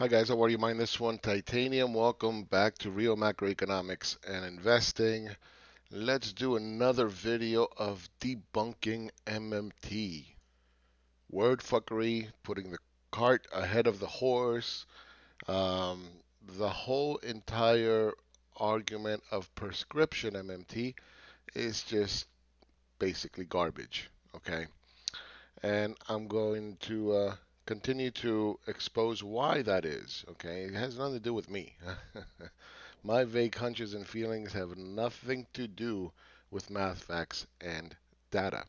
Hi guys, how are you? My this one Titanium. Welcome back to Real Macroeconomics and Investing. Let's do another video of debunking MMT. Word fuckery, putting the cart ahead of the horse. Um, the whole entire argument of prescription MMT is just basically garbage. Okay, and I'm going to. Uh, continue to expose why that is. Okay, it has nothing to do with me. My vague hunches and feelings have nothing to do with math facts and data.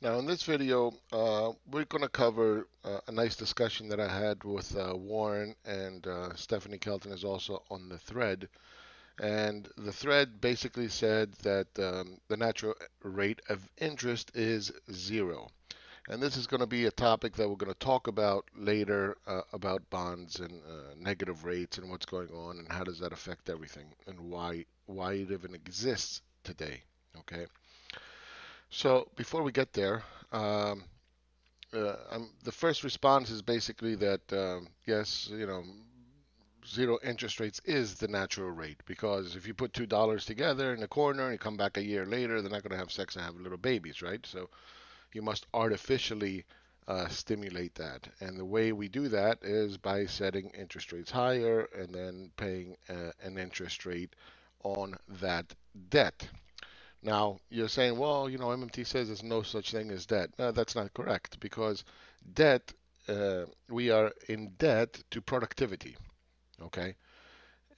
Now, in this video, uh, we're going to cover uh, a nice discussion that I had with uh, Warren and uh, Stephanie Kelton is also on the thread. And the thread basically said that um, the natural rate of interest is zero. And this is going to be a topic that we're going to talk about later uh, about bonds and uh, negative rates and what's going on and how does that affect everything and why why it even exists today. Okay. So before we get there, um, uh, the first response is basically that um, yes, you know, zero interest rates is the natural rate because if you put two dollars together in a corner and you come back a year later, they're not going to have sex and have little babies, right? So you must artificially uh, stimulate that. And the way we do that is by setting interest rates higher and then paying uh, an interest rate on that debt. Now, you're saying, well, you know, MMT says there's no such thing as debt. No, that's not correct because debt, uh, we are in debt to productivity. Okay?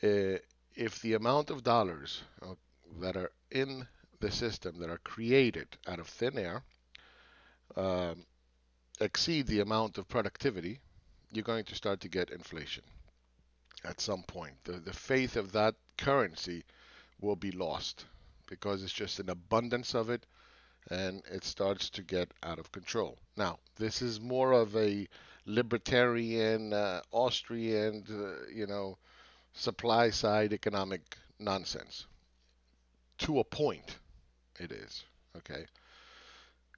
Uh, if the amount of dollars uh, that are in the system that are created out of thin air um, exceed the amount of productivity, you're going to start to get inflation at some point. The, the faith of that currency will be lost because it's just an abundance of it and it starts to get out of control. Now, this is more of a libertarian, uh, Austrian, uh, you know, supply side economic nonsense. To a point, it is. Okay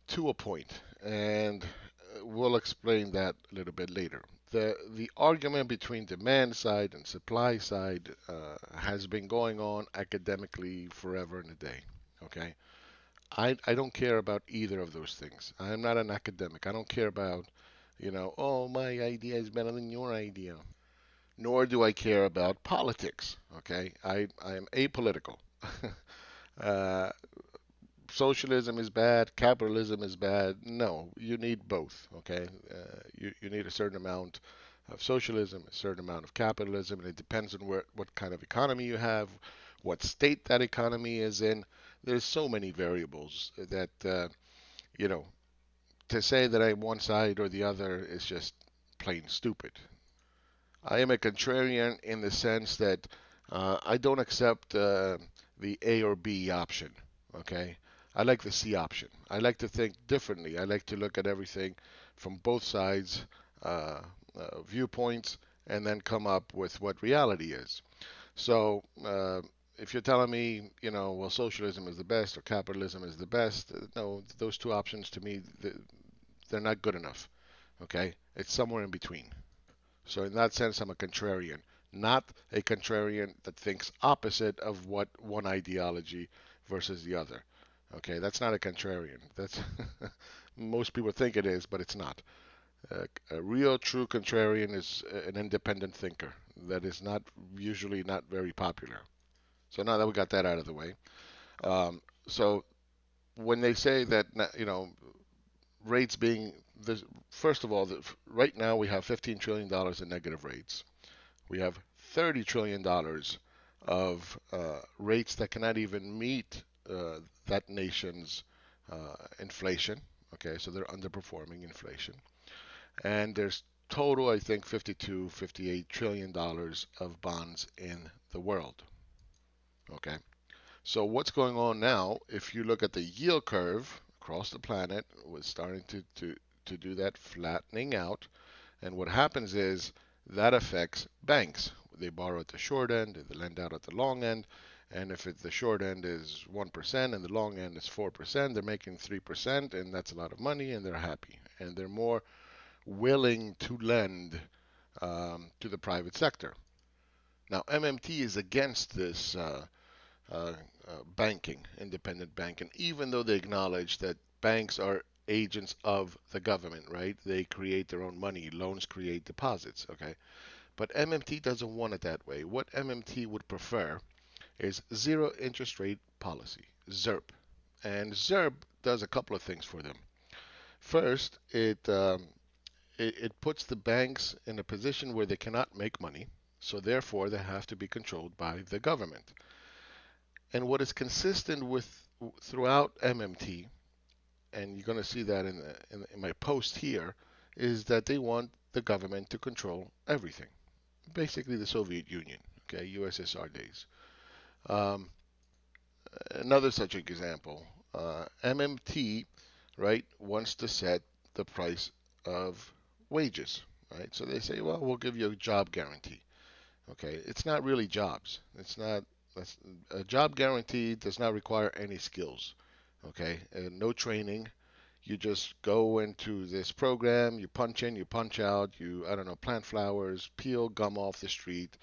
to a point, and uh, we'll explain that a little bit later. The the argument between demand side and supply side uh, has been going on academically forever and a day. Okay, I I don't care about either of those things. I'm not an academic. I don't care about you know oh my idea is better than your idea. Nor do I care about politics. Okay, I I am apolitical. uh, socialism is bad, capitalism is bad. No, you need both. Okay, uh, you you need a certain amount of socialism, a certain amount of capitalism, and it depends on where, what kind of economy you have, what state that economy is in. There's so many variables that uh, you know to say that I'm one side or the other is just plain stupid. I am a contrarian in the sense that uh, I don't accept uh, the A or B option. Okay, I like the C option. I like to think differently. I like to look at everything from both sides, uh, uh, viewpoints, and then come up with what reality is. So uh, if you're telling me, you know, well, socialism is the best or capitalism is the best, uh, no, those two options to me, they're not good enough. Okay, it's somewhere in between. So in that sense, I'm a contrarian, not a contrarian that thinks opposite of what one ideology versus the other. Okay, that's not a contrarian. That's most people think it is, but it's not. Uh, a real true contrarian is an independent thinker that is not usually not very popular. So now that we got that out of the way, um, so when they say that you know rates being this, first of all, the, right now we have 15 trillion dollars in negative rates. We have 30 trillion dollars of uh, rates that cannot even meet uh, that nation's uh, inflation. Okay, so they're underperforming inflation. And there's total, I think, 52, 58 trillion dollars of bonds in the world. Okay, so what's going on now? If you look at the yield curve across the planet, we're starting to, to, to do that flattening out. And what happens is that affects banks. They borrow at the short end, they lend out at the long end, and if it, the short end is 1% and the long end is 4%, they're making 3%, and that's a lot of money, and they're happy. And they're more willing to lend um, to the private sector. Now, MMT is against this uh, uh, uh, banking, independent banking, even though they acknowledge that banks are agents of the government, right? They create their own money. Loans create deposits, okay? But MMT doesn't want it that way. What MMT would prefer is zero interest rate policy, ZIRP. And ZIRP does a couple of things for them. First, it, um, it, it puts the banks in a position where they cannot make money, so therefore they have to be controlled by the government. And what is consistent with throughout MMT, and you're going to see that in, the, in, in my post here, is that they want the government to control everything. Basically, the Soviet Union, okay, USSR days. Um, another such example, uh, MMT, right, wants to set the price of wages, right? So they say, well, we'll give you a job guarantee. Okay, it's not really jobs. It's not a job guarantee does not require any skills. Okay, and no training. You just go into this program, you punch in, you punch out, you I don't know, plant flowers, peel gum off the street,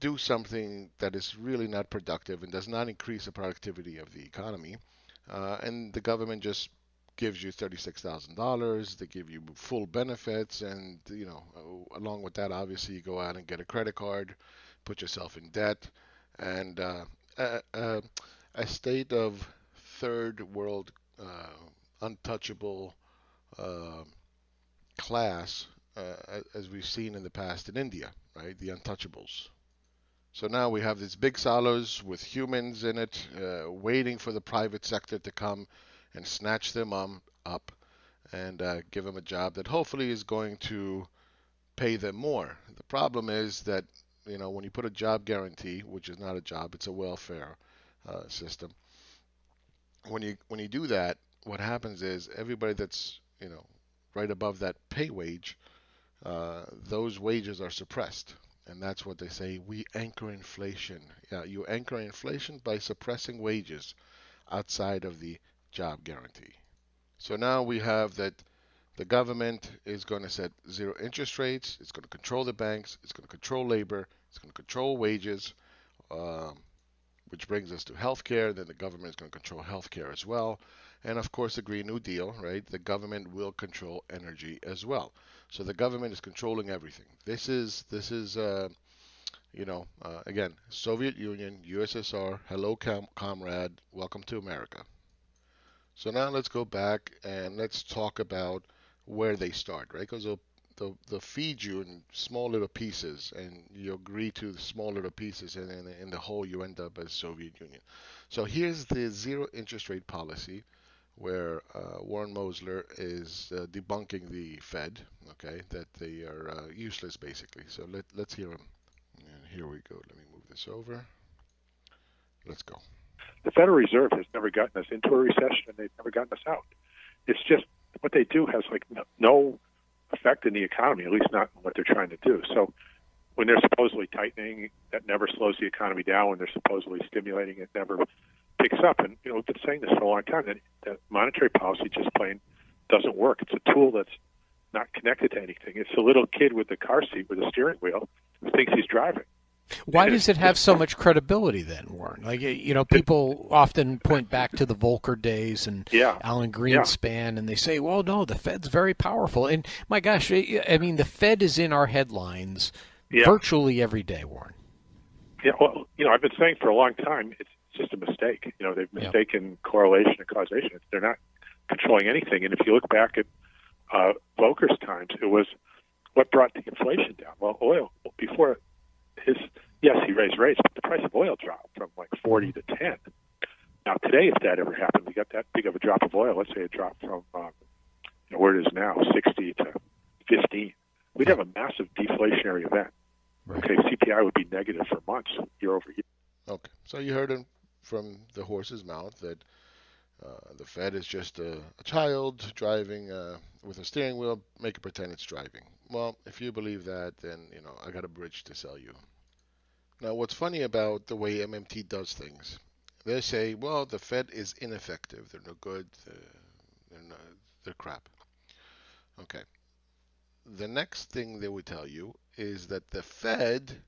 do something that is really not productive and does not increase the productivity of the economy, uh, and the government just gives you $36,000. They give you full benefits, and you know, along with that, obviously, you go out and get a credit card, put yourself in debt, and uh, a, a, state of third world uh, untouchable uh, class, uh, as we've seen in the past in India, right? The untouchables. So now we have these big silos with humans in it, uh, waiting for the private sector to come and snatch them um, up and uh, give them a job that hopefully is going to pay them more. The problem is that you know when you put a job guarantee, which is not a job, it's a welfare uh, system. When you when you do that, what happens is everybody that's you know right above that pay wage, uh, those wages are suppressed. And that's what they say. We anchor inflation. Yeah, you anchor inflation by suppressing wages outside of the job guarantee. So now we have that the government is going to set zero interest rates. It's going to control the banks. It's going to control labor. It's going to control wages, um, which brings us to healthcare. Then the government is going to control healthcare as well. And of course, the Green New Deal, right? The government will control energy as well. So the government is controlling everything. This is this is uh, you know uh, again Soviet Union, USSR. Hello, com- comrade. Welcome to America. So now let's go back and let's talk about where they start, right? Because they'll, they'll, they'll, feed you in small little pieces, and you agree to the small little pieces, and in, in the whole you end up as Soviet Union. So here's the zero interest rate policy, where uh, Warren Mosler is uh, debunking the Fed, okay, that they are uh, useless basically. So let, let's hear him. And here we go. Let me move this over. Let's go the Federal Reserve has never gotten us into a recession, and they've never gotten us out. It's just what they do has like no effect in the economy, at least not what they're trying to do. So when they're supposedly tightening, that never slows the economy down. When they're supposedly stimulating, it never picks up. And you know we've been saying this for a long time that, that monetary policy just plain doesn't work. It's a tool that's not connected to anything. It's a little kid with the car seat with a steering wheel who thinks he's driving. Why does it have so much credibility then, Warren? Like you know, people often point back to the Volcker days and yeah. Alan Greenspan, yeah. and they say, "Well, no, the Fed's very powerful." And my gosh, I mean, the Fed is in our headlines yeah. virtually every day, Warren. Yeah, well, you know, I've been saying for a long time it's just a mistake. You know, they've mistaken correlation and causation. They're not controlling anything. And if you look back at uh, Volcker's times, it was what brought the inflation down. Well, oil before his yes, he raised rates, but the price of oil dropped from like 40 to 10. Now today, if that ever happened, we got that big of a drop of oil. Let's say it dropped from um, you know, where it is now, 60 to 15. We'd have a massive deflationary event. Right. Okay, CPI would be negative for months, year over year. Okay, so you heard him from the horse's mouth that uh, the Fed is just a, a child driving uh, with a steering wheel, make it pretend it's driving. Well, if you believe that, then you know I got a bridge to sell you. Now, what's funny about the way MMT does things, they say, well, the Fed is ineffective. They're no good. They're, not, they're crap. Okay. the next thing they would tell you is that the Fed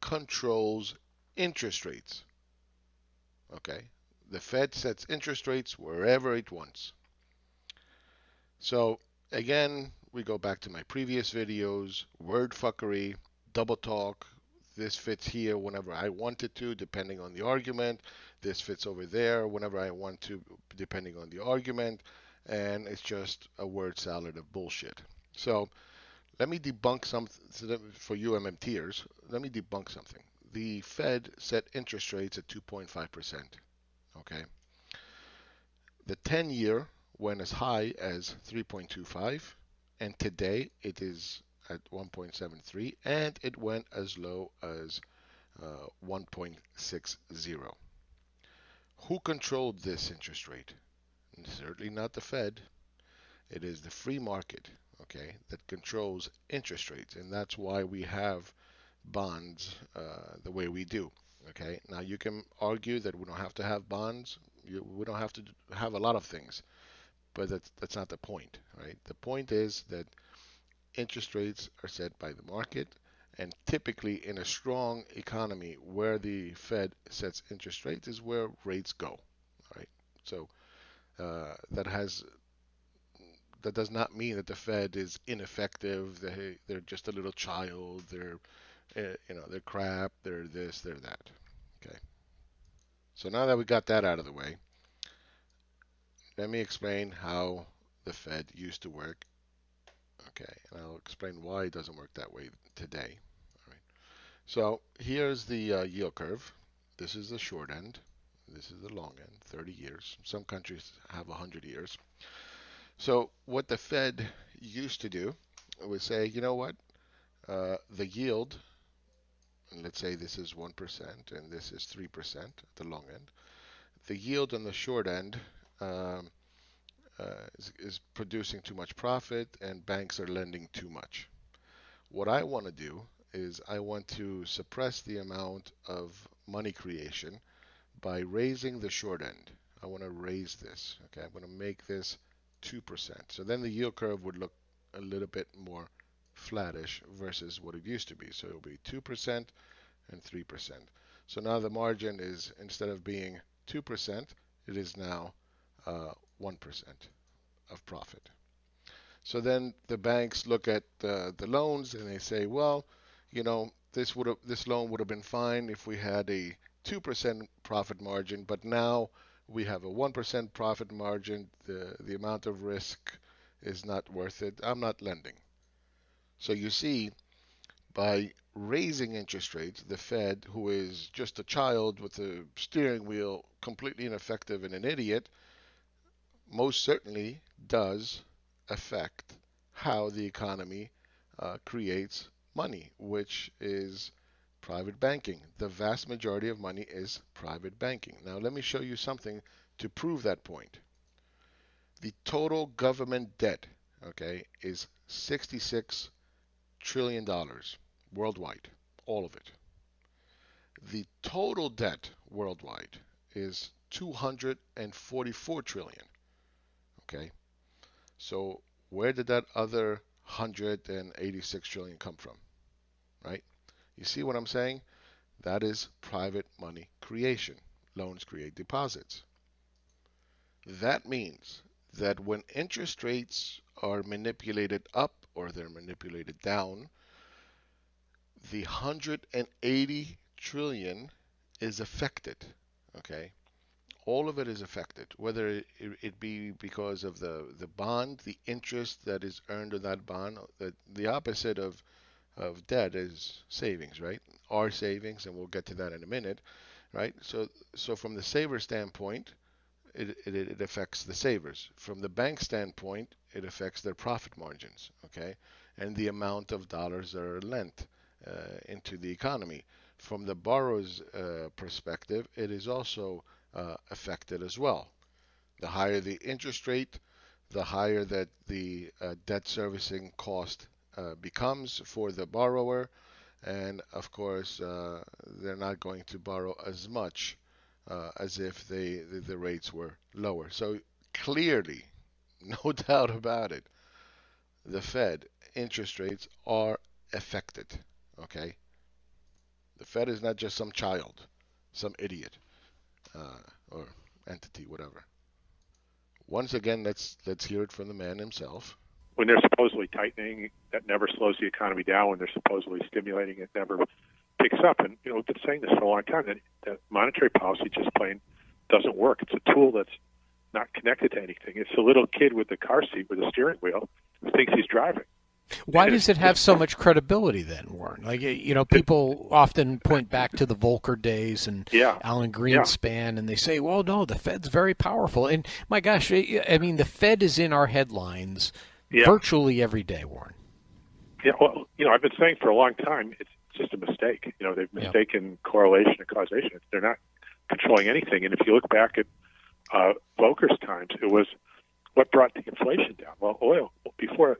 controls interest rates. Okay? The Fed sets interest rates wherever it wants. So, again, we go back to my previous videos word fuckery, double talk. This fits here whenever I want it to, depending on the argument. This fits over there whenever I want to, depending on the argument. And it's just a word salad of bullshit. So, let me debunk something for you MMTers. Let me debunk something. The Fed set interest rates at 2.5%. Okay. The 10 year went as high as 3.25, and today it is at 1.73, and it went as low as uh, 1.60. Who controlled this interest rate? Certainly not the Fed. It is the free market okay, that controls interest rates, and that's why we have bonds uh, the way we do. Okay, now you can argue that we don't have to have bonds. You, we don't have to have a lot of things, but that's that's not the point, right? The point is that interest rates are set by the market, and typically in a strong economy where the Fed sets interest rates is where rates go, right? So uh, that has that does not mean that the Fed is ineffective. They they're just a little child. They're uh, you know they're crap. They're this. They're that. Okay. So now that we got that out of the way, let me explain how the Fed used to work. Okay, and I'll explain why it doesn't work that way today. All right. So here's the uh, yield curve. This is the short end. This is the long end, 30 years. Some countries have 100 years. So what the Fed used to do was say, you know what, uh, the yield, and let's say this is 1% and this is 3% at the long end, the yield on the short end um, uh, is, is producing too much profit and banks are lending too much. What I want to do is I want to suppress the amount of money creation by raising the short end. I want to raise this. Okay, I'm going to make this 2%. So then the yield curve would look a little bit more flattish versus what it used to be. So it'll be 2% and 3%. So now the margin is, instead of being 2%, it is now uh, 1% of profit. So then the banks look at uh, the loans and they say, well, you know, this would this loan would have been fine if we had a 2% profit margin, but now we have a 1% profit margin. The, the amount of risk is not worth it. I'm not lending. So you see, by raising interest rates, the Fed, who is just a child with a steering wheel, completely ineffective and an idiot, most certainly does affect how the economy uh, creates money, which is private banking. The vast majority of money is private banking. Now, let me show you something to prove that point. The total government debt, okay, is 66 trillion dollars worldwide, all of it. The total debt worldwide is 244 trillion. Okay? So, where did that other 186 trillion come from? Right? You see what I'm saying? That is private money creation. Loans create deposits. That means that when interest rates are manipulated up or they're manipulated down, the 180 trillion is affected. Okay? All of it is affected, whether it, be because of the, the bond, the interest that is earned on that bond, the, the opposite of of debt is savings, right? Our savings, and we'll get to that in a minute, right? So, so from the saver standpoint, it, it, it affects the savers. From the bank standpoint, it affects their profit margins, okay, and the amount of dollars that are lent uh, into the economy. From the borrower's uh, perspective, it is also uh, affected as well. The higher the interest rate, the higher that the uh, debt servicing cost uh, becomes for the borrower. And of course, uh, they're not going to borrow as much uh, as if they, the, the rates were lower. So clearly, no doubt about it, the Fed interest rates are affected. Okay? The Fed is not just some child, some idiot, uh, or entity, whatever. Once again, let's let's hear it from the man himself. When they're supposedly tightening, that never slows the economy down. When they're supposedly stimulating, it never picks up. And you know, we've been saying this for a long time that, that monetary policy just plain doesn't work. It's a tool that's not connected to anything. It's a little kid with the car seat with a steering wheel who thinks he's driving. Why does it have so much credibility then, Warren? Like you know, people often point back to the Volcker days and yeah. Alan Greenspan, yeah. and they say, "Well, no, the Fed's very powerful." And my gosh, I mean, the Fed is in our headlines yeah. virtually every day, Warren. Yeah, well, you know, I've been saying for a long time, it's just a mistake. You know, they've mistaken correlation and causation. They're not controlling anything. And if you look back at uh, Volcker's times, it was what brought the inflation down. Well, oil before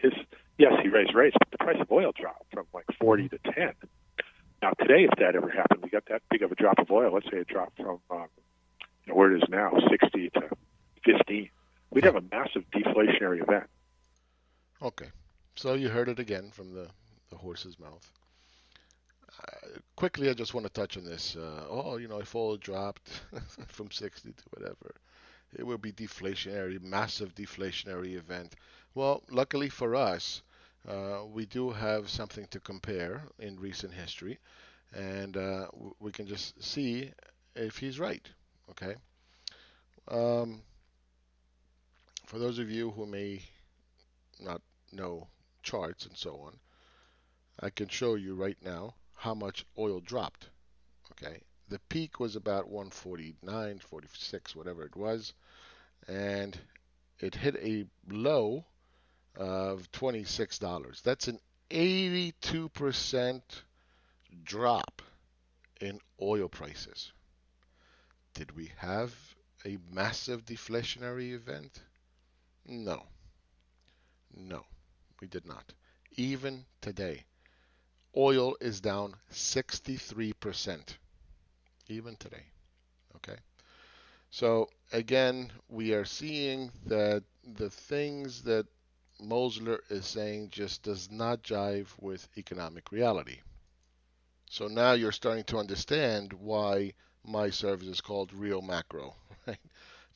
his yes, he raised rates, but the price of oil dropped from like 40 to 10. Now today, if that ever happened, we got that big of a drop of oil. Let's say it dropped from um, you know, where it is now, 60 to 15. We'd have a massive deflationary event. Okay, so you heard it again from the the horse's mouth. Quickly, I just want to touch on this. Uh, oh, you know, if oil dropped from 60 to whatever, it will be deflationary, massive deflationary event. Well, luckily for us, uh, we do have something to compare in recent history, and uh, we can just see if he's right. Okay. Um, for those of you who may not know charts and so on, I can show you right now how much oil dropped. Okay, the peak was about 149, 46, whatever it was, and it hit a low of $26. That's an 82% drop in oil prices. Did we have a massive deflationary event? No. No, we did not. Even today, oil is down 63%. Even today. Okay? So, again, we are seeing that the things that Mosler is saying just does not jive with economic reality. So now you're starting to understand why my service is called Real Macro, right?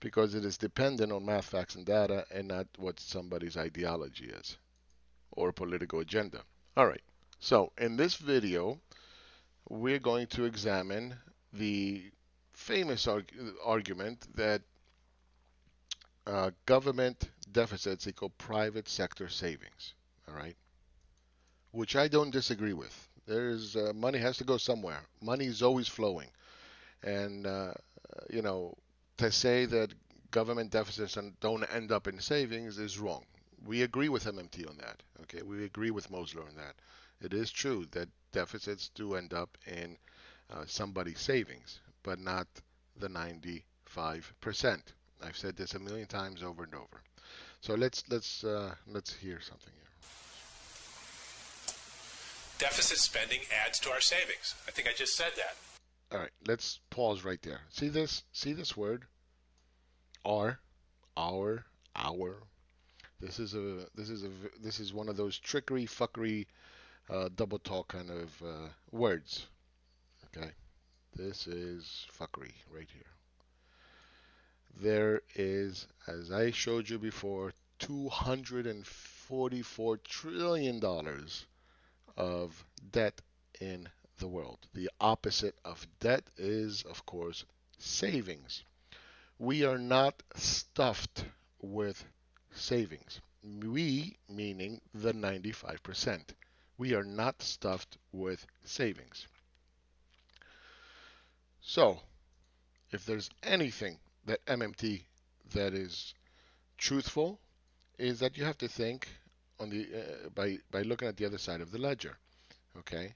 Because it is dependent on math, facts, and data and not what somebody's ideology is or political agenda. All right. So in this video, we're going to examine the famous arg argument that uh, government deficits equal private sector savings. All right, which I don't disagree with. There's uh, money has to go somewhere. Money is always flowing, and uh, you know to say that government deficits don't end up in savings is wrong. We agree with MMT on that. Okay, we agree with Mosler on that. It is true that deficits do end up in uh, somebody's savings, but not the 95 percent. I've said this a million times over and over. So let's let's uh, let's hear something here. Deficit spending adds to our savings. I think I just said that. All right, let's pause right there. See this? See this word? Our, our, our. This is a this is a this is one of those trickery fuckery, uh, double talk kind of uh, words. Okay, this is fuckery right here there is, as I showed you before, $244 trillion of debt in the world. The opposite of debt is, of course, savings. We are not stuffed with savings. We, meaning the 95%. We are not stuffed with savings. So, if there's anything that MMT that is truthful is that you have to think on the uh, by by looking at the other side of the ledger. Okay,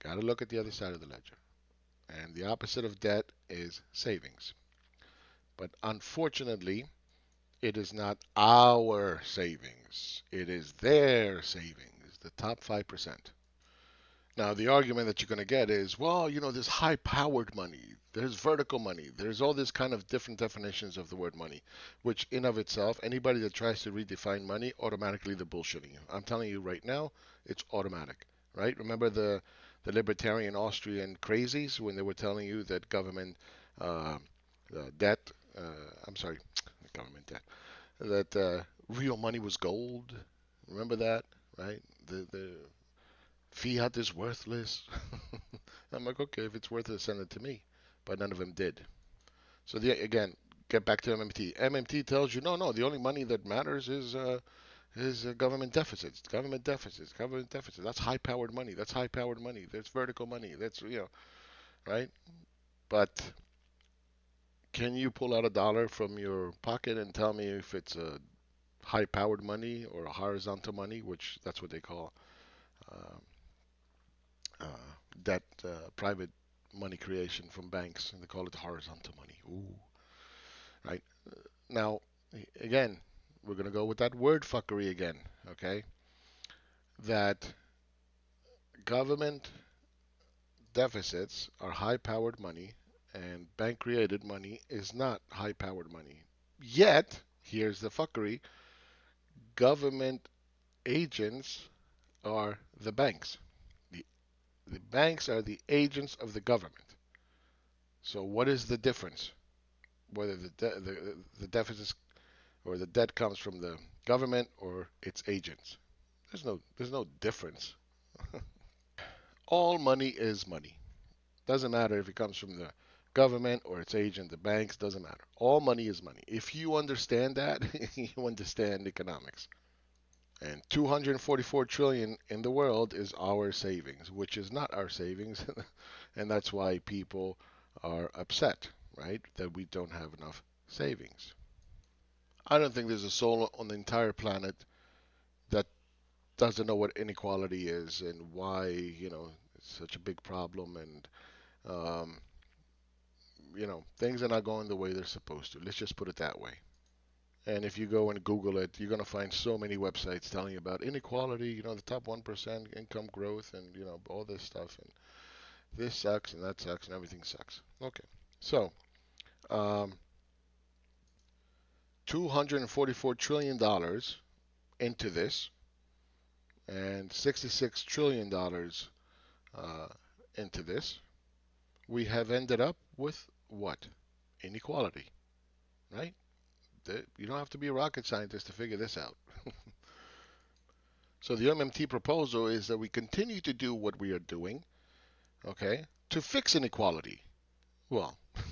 got to look at the other side of the ledger, and the opposite of debt is savings. But unfortunately, it is not our savings; it is their savings, the top five percent. Now, the argument that you're going to get is, well, you know, there's high powered money, there's vertical money, there's all this kind of different definitions of the word money, which in of itself, anybody that tries to redefine money, automatically they're bullshitting you. I'm telling you right now, it's automatic, right? Remember the, the libertarian Austrian crazies when they were telling you that government uh, uh, debt, uh, I'm sorry, government debt, that uh, real money was gold. Remember that, right? The, the fiat is worthless. I'm like, okay, if it's worthless, send it to me. But none of them did. So the, again, get back to MMT. MMT tells you, no, no, the only money that matters is uh, is uh, government deficits, government deficits, government deficits. That's high-powered money. That's high-powered money. That's vertical money. That's you know, right? But can you pull out a dollar from your pocket and tell me if it's a high-powered money or horizontal money, which that's what they call uh, uh, debt, uh, private money creation from banks, and they call it horizontal money. Ooh, right? Now, again, we're going to go with that word fuckery again, okay? That government deficits are high powered money and bank created money is not high powered money. Yet, here's the fuckery government agents are the banks. The, the banks are the agents of the government. So, what is the difference? Whether the, de- the, the deficits or the debt comes from the government or its agents. There's no there's no difference. All money is money. Doesn't matter if it comes from the government or its agent, the banks, doesn't matter. All money is money. If you understand that, you understand economics. And 244 trillion in the world is our savings, which is not our savings, and that's why people are upset, right? That we don't have enough savings. I don't think there's a soul on the entire planet that doesn't know what inequality is and why you know it's such a big problem and um, you know things are not going the way they're supposed to. Let's just put it that way. And if you go and Google it, you're going to find so many websites telling you about inequality, you know, the top 1% income growth and, you know, all this stuff. And this sucks and that sucks and everything sucks. Okay. So, um, $244 trillion into this and $66 trillion uh, into this, we have ended up with what? Inequality, right? You don't have to be a rocket scientist to figure this out. so the MMT proposal is that we continue to do what we are doing, okay, to fix inequality. Well,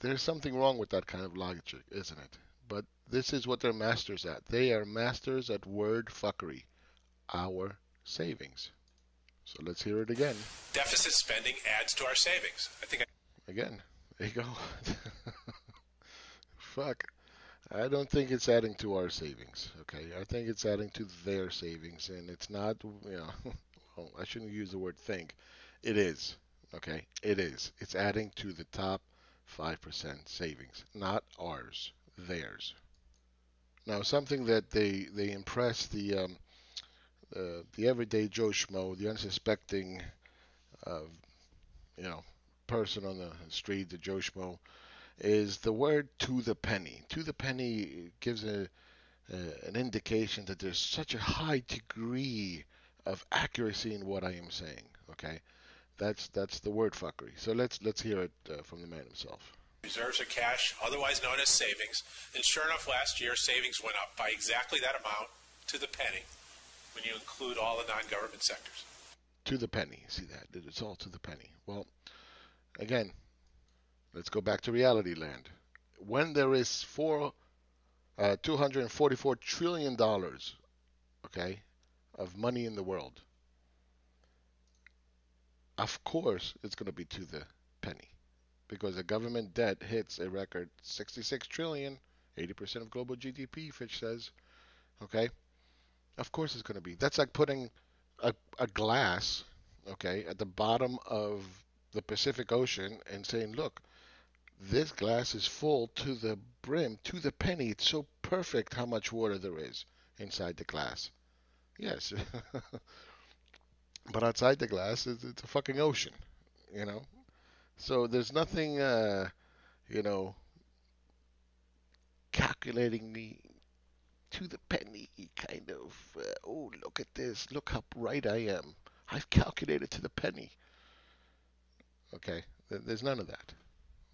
there's something wrong with that kind of logic, isn't it? But this is what they're masters at. They are masters at word fuckery. Our savings. So let's hear it again. Deficit spending adds to our savings. I think. I... Again, there you go. Fuck. I don't think it's adding to our savings. Okay, I think it's adding to their savings, and it's not. You know, well, I shouldn't use the word think. It is. Okay, it is. It's adding to the top 5% savings, not ours, theirs. Now, something that they they impress the um, uh, the everyday Joe Schmo, the unsuspecting, uh, you know, person on the street, the Joe Schmo, is the word "to the penny." To the penny gives a, an indication that there's such a high degree of accuracy in what I am saying. Okay, that's that's the word fuckery. So let's let's hear it uh, from the man himself. Reserves are cash, otherwise known as savings. And sure enough, last year savings went up by exactly that amount to the penny when you include all the non-government sectors. To the penny. See that? It's all to the penny. Well, again, let's go back to reality land. When there is four, uh, 244 trillion dollars, okay, of money in the world, of course, it's going to be to the penny because the government debt hits a record 66 trillion, 80% of global GDP, Fitch says. Okay? Of course it's going to be. That's like putting a, a glass, okay, at the bottom of the Pacific Ocean and saying, look, this glass is full to the brim, to the penny. It's so perfect how much water there is inside the glass. Yes. but outside the glass, it's, it's a fucking ocean, you know. So there's nothing, uh, you know, calculating the to the penny kind of. Uh, oh, look at this! Look how bright I am. I've calculated to the penny. Okay, there's none of that.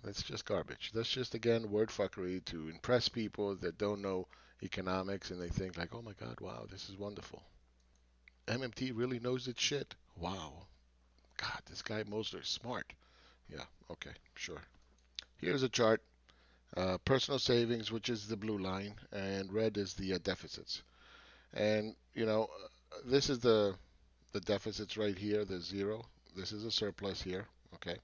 That's just garbage. That's just again word fuckery to impress people that don't know economics and they think like, oh my god, wow, this is wonderful. MMT really knows its shit. Wow. God, this guy Mosler is smart. Yeah, okay, sure. Here's a chart. Uh, personal savings, which is the blue line, and red is the uh, deficits. And you know, this is the the deficits right here. The zero. This is a surplus here. Okay.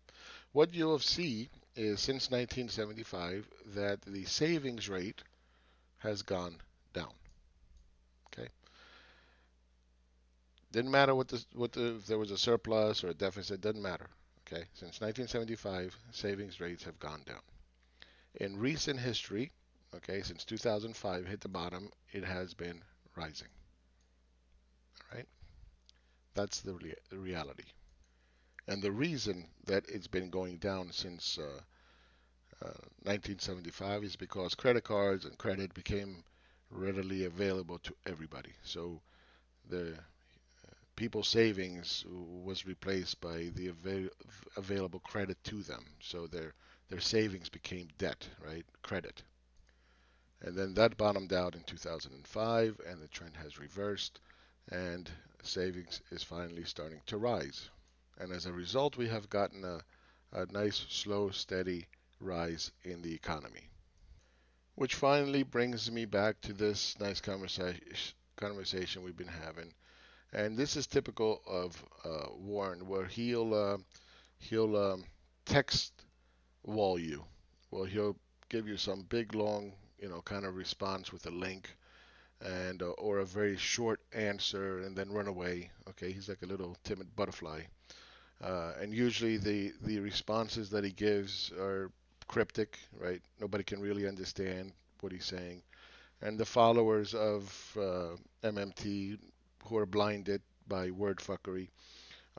What you'll see is since 1975 that the savings rate has gone down. Okay. Didn't matter what the what the if there was a surplus or a deficit. Doesn't matter. Okay. Since 1975, savings rates have gone down. In recent history, okay, since 2005 hit the bottom, it has been rising. All right. That's the, rea- the reality. And the reason that it's been going down since uh, uh, 1975 is because credit cards and credit became readily available to everybody. So the uh, people's savings was replaced by the avail- available credit to them. So their their savings became debt, right? Credit. And then that bottomed out in 2005, and the trend has reversed, and savings is finally starting to rise. And as a result, we have gotten a, a nice, slow, steady rise in the economy. Which finally brings me back to this nice conversation conversation we've been having, and this is typical of uh, Warren, where he'll uh, he'll um, text wall you. Well, he'll give you some big long, you know, kind of response with a link, and uh, or a very short answer, and then run away. Okay, he's like a little timid butterfly. Uh, and usually the the responses that he gives are cryptic, right? Nobody can really understand what he's saying. And the followers of uh, MMT who are blinded by word fuckery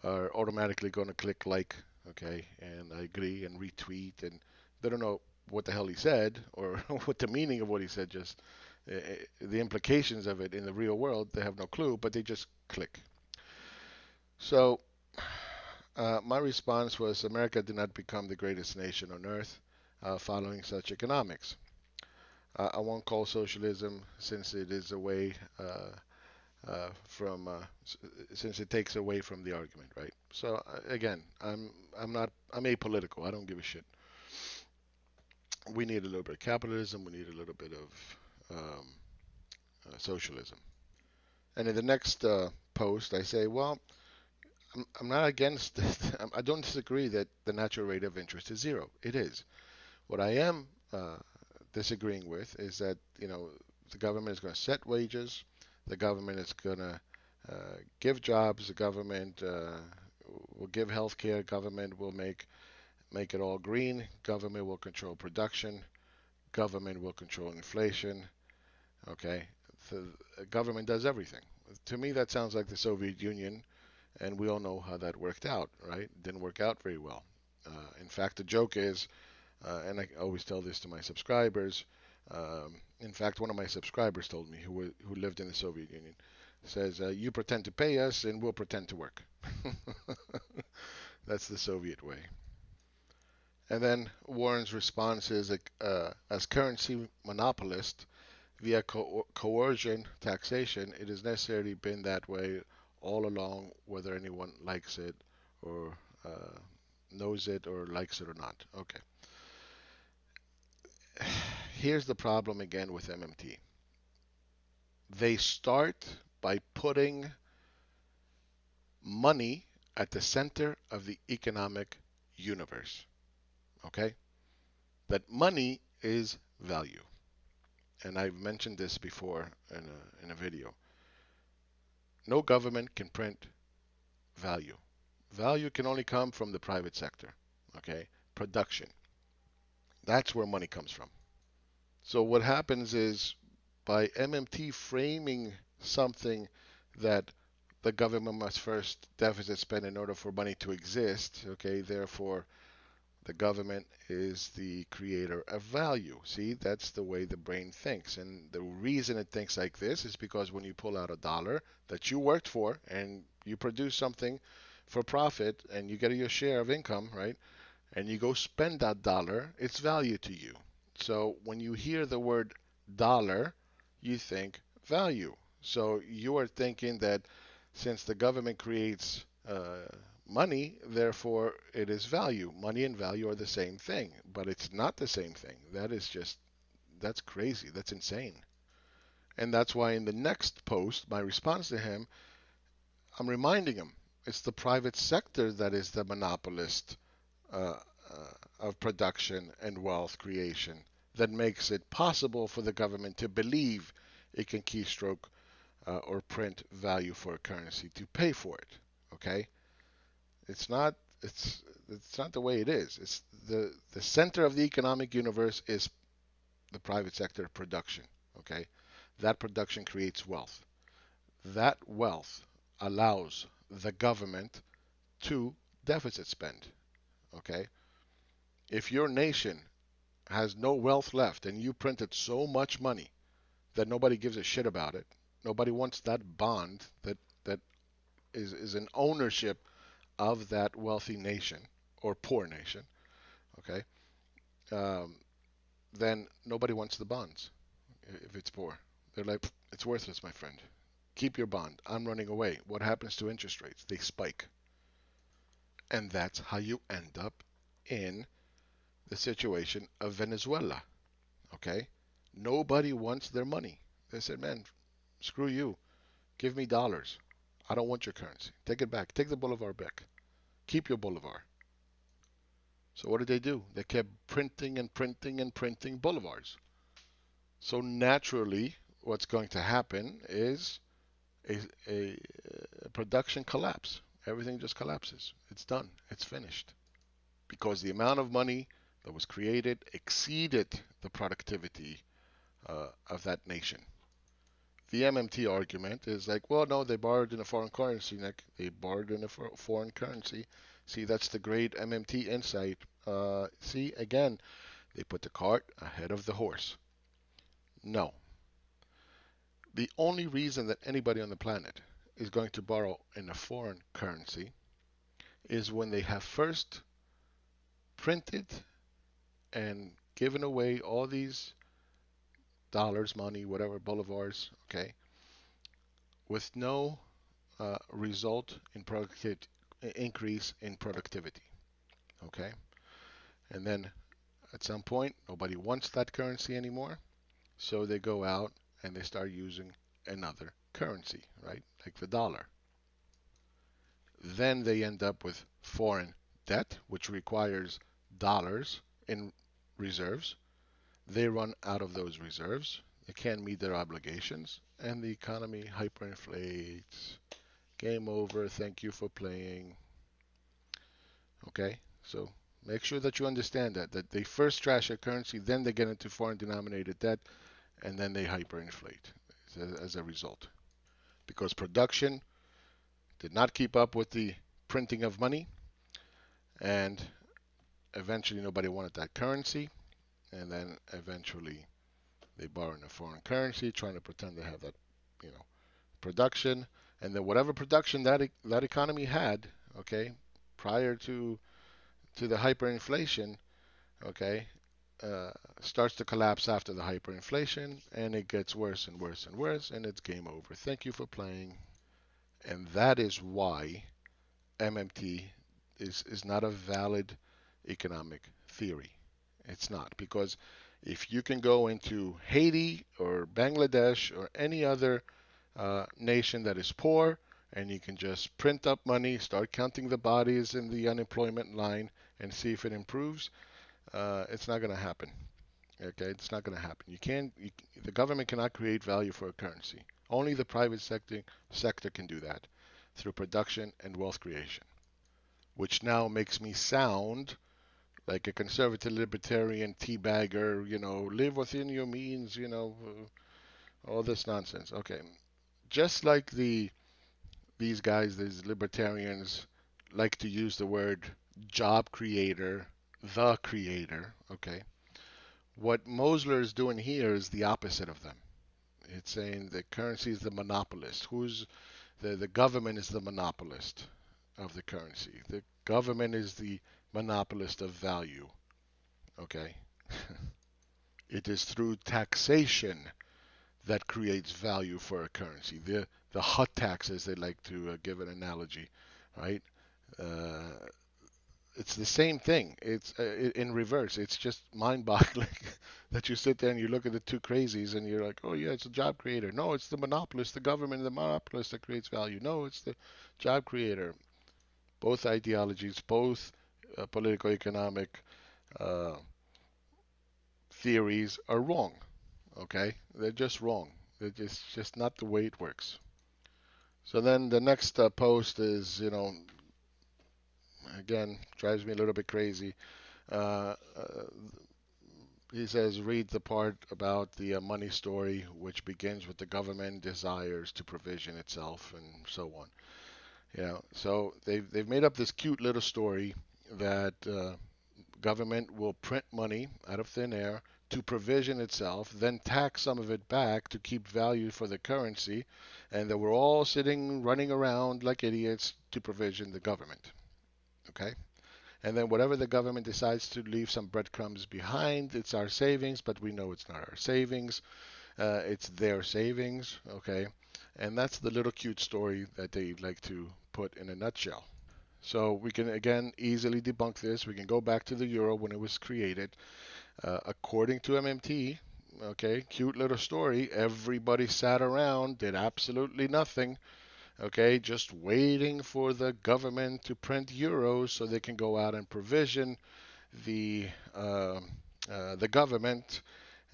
are automatically going to click like, okay, and I agree and retweet, and they don't know what the hell he said or what the meaning of what he said. Just uh, the implications of it in the real world, they have no clue, but they just click. So uh, my response was America did not become the greatest nation on earth uh, following such economics. Uh, I won't call socialism since it is away uh, uh, from since it takes away from the argument, right? So again, I'm I'm not I'm apolitical. I don't give a shit. We need a little bit of capitalism. We need a little bit of um, socialism. And in the next uh, post, I say, well, I'm, I'm not against, I don't disagree that the natural rate of interest is zero. It is. What I am uh, disagreeing with is that you know the government is going to set wages, the government is going to uh, give jobs, the government uh, will give health care, government will make make it all green, government will control production, government will control inflation. Okay, the government does everything. To me, that sounds like the Soviet Union, and we all know how that worked out, right? Didn't work out very well. Uh, in fact, the joke is uh, and I always tell this to my subscribers. Um, in fact, one of my subscribers told me, who who lived in the Soviet Union, says, uh, "You pretend to pay us, and we'll pretend to work." That's the Soviet way. And then Warren's response is, uh, as currency monopolist, via co- coercion taxation, it has necessarily been that way all along, whether anyone likes it or uh, knows it or likes it or not. Okay here's the problem again with MMT. They start by putting money at the center of the economic universe. Okay? That money is value. And I've mentioned this before in a, in a video. No government can print value. Value can only come from the private sector. Okay? Production. That's where money comes from. So what happens is by MMT framing something that the government must first deficit spend in order for money to exist. Okay, therefore, the government is the creator of value. See, that's the way the brain thinks. And the reason it thinks like this is because when you pull out a dollar that you worked for and you produce something for profit and you get your share of income, right? And you go spend that dollar, it's value to you. So when you hear the word dollar, you think value. So you are thinking that since the government creates uh, money, therefore it is value. Money and value are the same thing, but it's not the same thing. That is just, that's crazy. That's insane. And that's why in the next post, my response to him, I'm reminding him it's the private sector that is the monopolist uh, uh, of production and wealth creation that makes it possible for the government to believe it can keystroke uh, or print value for a currency to pay for it. Okay, it's not it's it's not the way it is. It's the the center of the economic universe is the private sector production. Okay, that production creates wealth. That wealth allows the government to deficit spend. Okay, if your nation has no wealth left and you printed so much money that nobody gives a shit about it, nobody wants that bond that that is is an ownership of that wealthy nation or poor nation, okay, um, then nobody wants the bonds if it's poor. They're like, it's worthless, my friend. Keep your bond. I'm running away. What happens to interest rates? They spike. And that's how you end up in the situation of Venezuela. Okay? Nobody wants their money. They said, man, screw you. Give me dollars. I don't want your currency. Take it back. Take the bolivar back. Keep your bolivar. So what did they do? They kept printing and printing and printing bolivars. So naturally, what's going to happen is a, a, a production collapse. Everything just collapses. It's done. It's finished. Because the amount of money that was created exceeded the productivity uh, of that nation. The MMT argument is like, well, no, they borrowed in a foreign currency, Nick. They borrowed in a foreign currency. See, that's the great MMT insight. Uh, see, again, they put the cart ahead of the horse. No. The only reason that anybody on the planet is going to borrow in a foreign currency is when they have first printed and given away all these dollars, money, whatever, bolivars, okay, with no uh, result in productivity, increase in productivity, okay? And then at some point, nobody wants that currency anymore, so they go out and they start using another currency, right? Like the dollar. Then they end up with foreign debt, which requires dollars in reserves. They run out of those reserves. They can't meet their obligations, and the economy hyperinflates. Game over. Thank you for playing. Okay, so make sure that you understand that that they first trash a currency, then they get into foreign denominated debt, and then they hyperinflate as a result. Because production did not keep up with the printing of money, and eventually nobody wanted that currency, and then eventually they borrow in a foreign currency, trying to pretend they have that, you know, production, and then whatever production that e- that economy had, okay, prior to to the hyperinflation, okay, uh, starts to collapse after the hyperinflation, and it gets worse and worse and worse, and it's game over. Thank you for playing, and that is why MMT is is not a valid economic theory. It's not because if you can go into Haiti or Bangladesh or any other uh, nation that is poor and you can just print up money, start counting the bodies in the unemployment line, and see if it improves, uh, it's not going to happen. Okay, it's not going to happen. You can't. You, the government cannot create value for a currency. Only the private sector sector can do that through production and wealth creation, which now makes me sound like a conservative libertarian teabagger, you know, live within your means, you know, uh, all this nonsense. Okay. Just like the these guys, these libertarians, like to use the word job creator, the creator. Okay. What Mosler is doing here is the opposite of them. It's saying the currency is the monopolist. Who's the the government is the monopolist of the currency. The government is the monopolist of value. Okay. it is through taxation that creates value for a currency. The the hut tax, as they like to uh, give an analogy, right? Uh, it's the same thing. It's uh, in reverse. It's just mind-boggling that you sit there and you look at the two crazies and you're like, oh yeah, it's a job creator. No, it's the monopolist, the government, the monopolist that creates value. No, it's the job creator. Both ideologies, both uh, political economic uh, theories are wrong. Okay, they're just wrong. It's just, just not the way it works. So then the next uh, post is, you know, again, drives me a little bit crazy. Uh, uh, he says, read the part about the uh, money story, which begins with the government desires to provision itself and so on. Yeah, so they've, they've made up this cute little story that uh, government will print money out of thin air to provision itself, then tax some of it back to keep value for the currency, and that we're all sitting running around like idiots to provision the government. Okay? And then whatever the government decides to leave some breadcrumbs behind, it's our savings, but we know it's not our savings. Uh, it's their savings, okay? And that's the little cute story that they like to put in a nutshell. So we can again easily debunk this. We can go back to the euro when it was created. Uh, according to MMT, okay, cute little story. Everybody sat around, did absolutely nothing okay, just waiting for the government to print euros so they can go out and provision the uh, uh, the government.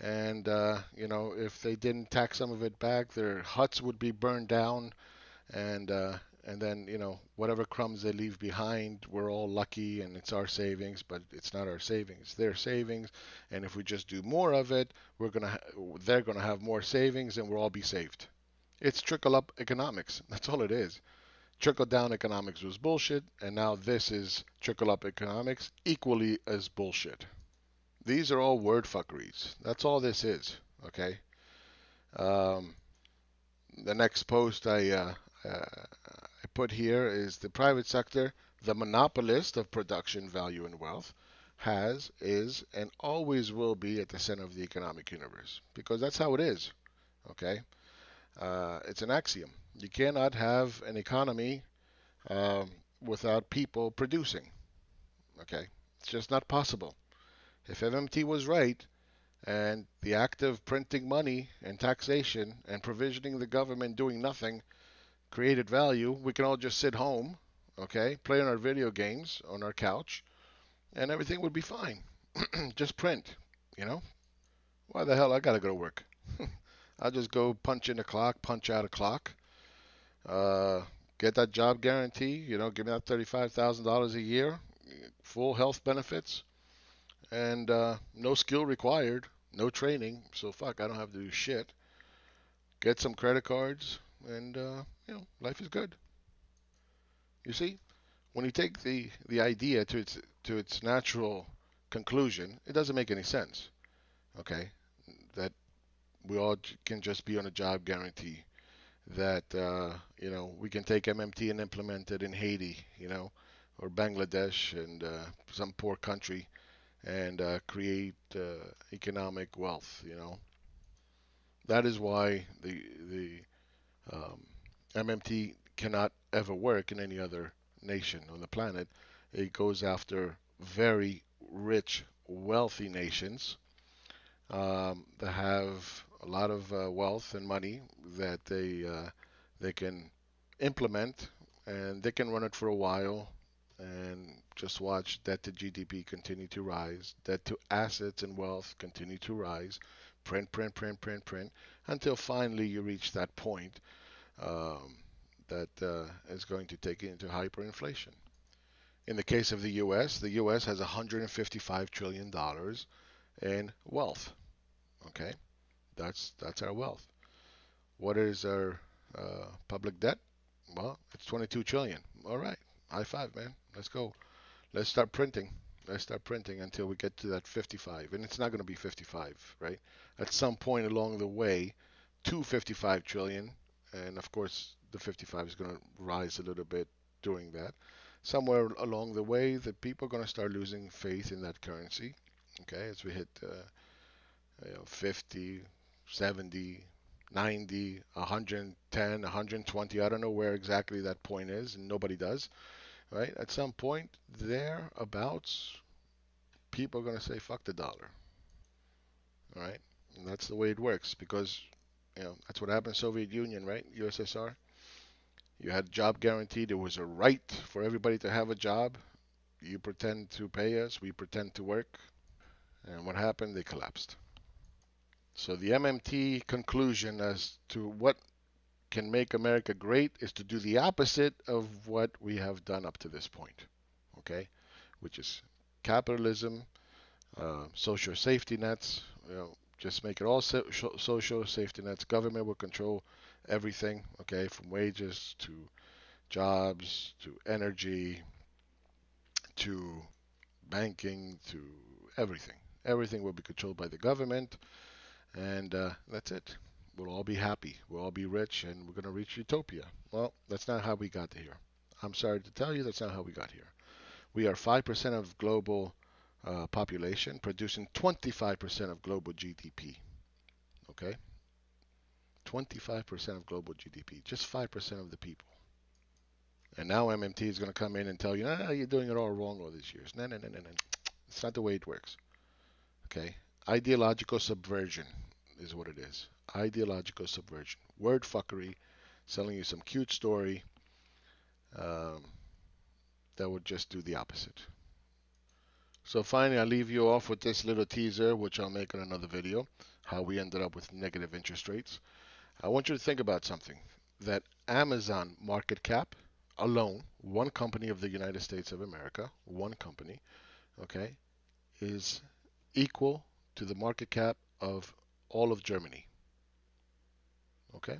And uh, you know, if they didn't tax some of it back, their huts would be burned down, and uh, and then you know whatever crumbs they leave behind, we're all lucky, and it's our savings, but it's not our savings, it's their savings. And if we just do more of it, we're gonna ha- they're gonna have more savings, and we'll all be saved. It's trickle up economics. That's all it is. Trickle down economics was bullshit, and now this is trickle up economics equally as bullshit. These are all word fuckeries. That's all this is. Okay. Um, the next post I uh, uh, I put here is the private sector, the monopolist of production, value, and wealth, has, is, and always will be at the center of the economic universe because that's how it is. Okay. Uh, it's an axiom. You cannot have an economy um, without people producing. Okay, it's just not possible. If MMT was right, and the act of printing money and taxation and provisioning the government doing nothing created value, we can all just sit home, okay, play on our video games on our couch, and everything would be fine. just print, you know? Why the hell I gotta go to work? I'll just go punch in a clock, punch out a clock, uh, get that job guarantee. You know, give me that thirty-five thousand dollars a year, full health benefits, and uh, no skill required, no training. So fuck, I don't have to do shit. Get some credit cards, and uh, you know, life is good. You see, when you take the the idea to its to its natural conclusion, it doesn't make any sense. Okay, that we all can just be on a job guarantee. That uh, you know we can take MMT and implement it in Haiti, you know, or Bangladesh and uh, some poor country, and uh, create uh, economic wealth. You know, that is why the the um, MMT cannot ever work in any other nation on the planet. It goes after very rich, wealthy nations um, that have a lot of uh, wealth and money that they uh, they can implement, and they can run it for a while, and just watch debt to GDP continue to rise, debt to assets and wealth continue to rise, print, print, print, print, print, until finally you reach that point um, that uh, is going to take it into hyperinflation. In the case of the U.S., the U.S. has 155 trillion dollars in wealth. Okay. That's that's our wealth. What is our uh, public debt? Well, it's 22 trillion. All right. High five, man. Let's go. Let's start printing. Let's start printing until we get to that 55. And it's not going to be 55, right? At some point along the way to 55 trillion. And of course, the 55 is going to rise a little bit during that. Somewhere along the way, that people are going to start losing faith in that currency. Okay, as we hit uh, you know, 50, 70, 90, 110, 120. I don't know where exactly that point is, and nobody does. Right? At some point thereabouts, people are going to say, fuck the dollar. All right? And that's the way it works because, you know, that's what happened Soviet Union, right? USSR. You had job guarantee. There was a right for everybody to have a job. You pretend to pay us. We pretend to work. And what happened? They collapsed. So the MMT conclusion as to what can make America great is to do the opposite of what we have done up to this point, okay? Which is capitalism, uh, social safety nets, you know, just make it all so social safety nets. Government will control everything, okay, from wages to jobs to energy to banking to everything. Everything will be controlled by the government and uh, that's it. We'll all be happy. We'll all be rich, and we're going to reach utopia. Well, that's not how we got here. I'm sorry to tell you, that's not how we got here. We are 5% of global uh, population, producing 25% of global GDP. Okay? 25% of global GDP, just 5% of the people. And now MMT is going to come in and tell you, nah, you're doing it all wrong all these years. No, no, no, no, no. It's not the way it works. Okay? Ideological subversion is what it is. Ideological subversion. Word fuckery, selling you some cute story um, that would just do the opposite. So finally, I'll leave you off with this little teaser, which I'll make in another video, how we ended up with negative interest rates. I want you to think about something. That Amazon market cap alone, one company of the United States of America, one company, okay, is equal to the market cap of all of Germany. Okay?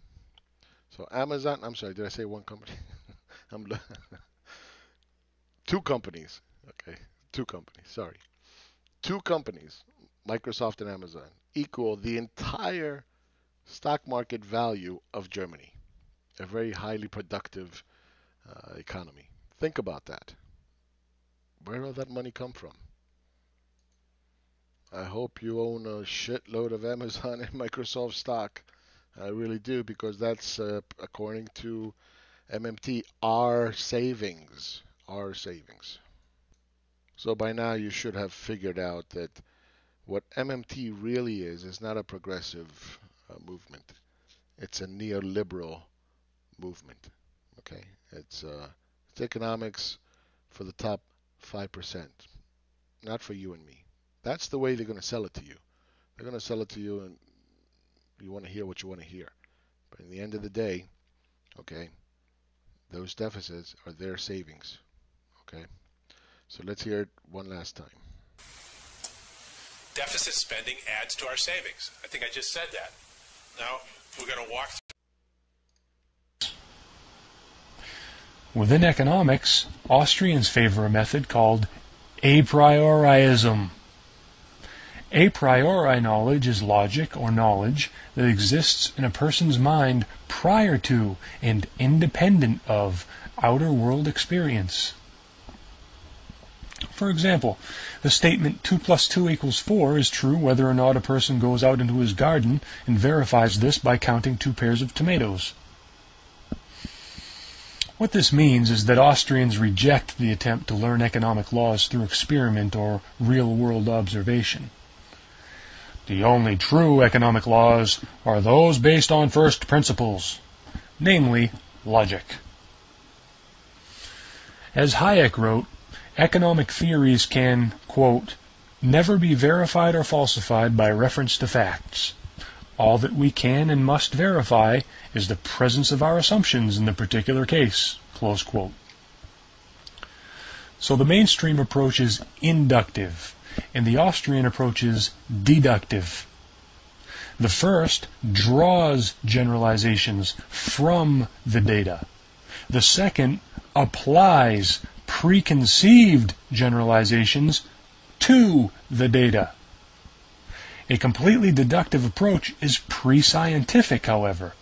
So Amazon, I'm sorry, did I say one company? I'm two companies. Okay, two companies. Sorry. Two companies, Microsoft and Amazon, equal the entire stock market value of Germany. A very highly productive uh, economy. Think about that. Where will that money come from? I hope you own a shitload of Amazon and Microsoft stock. I really do because that's uh, according to MMT our savings, our savings. So by now you should have figured out that what MMT really is is not a progressive uh, movement. It's a neoliberal movement. Okay, it's uh, it's economics for the top five percent, not for you and me. That's the way they're going to sell it to you. They're going to sell it to you, and you want to hear what you want to hear. But in the end of the day, okay, those deficits are their savings. Okay, so let's hear it one last time. Deficit spending adds to our savings. I think I just said that. Now we're going to walk. Through. Within economics, Austrians favor a method called a priorism. A priori knowledge is logic or knowledge that exists in a person's mind prior to and independent of outer world experience. For example, the statement 2 plus 2 equals 4 is true whether or not a person goes out into his garden and verifies this by counting two pairs of tomatoes. What this means is that Austrians reject the attempt to learn economic laws through experiment or real world observation. The only true economic laws are those based on first principles, namely logic. As Hayek wrote, economic theories can, quote, never be verified or falsified by reference to facts. All that we can and must verify is the presence of our assumptions in the particular case. So the mainstream approach is inductive and the Austrian approach is deductive. The first draws generalizations from the data. The second applies preconceived generalizations to the data. A completely deductive approach is pre-scientific, however,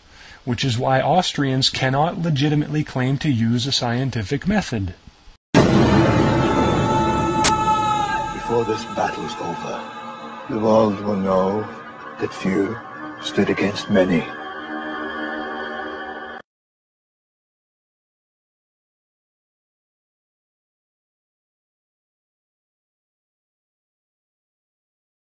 which is why Austrians cannot legitimately claim to use a scientific method. Before this battle is over, the world will know that few stood against many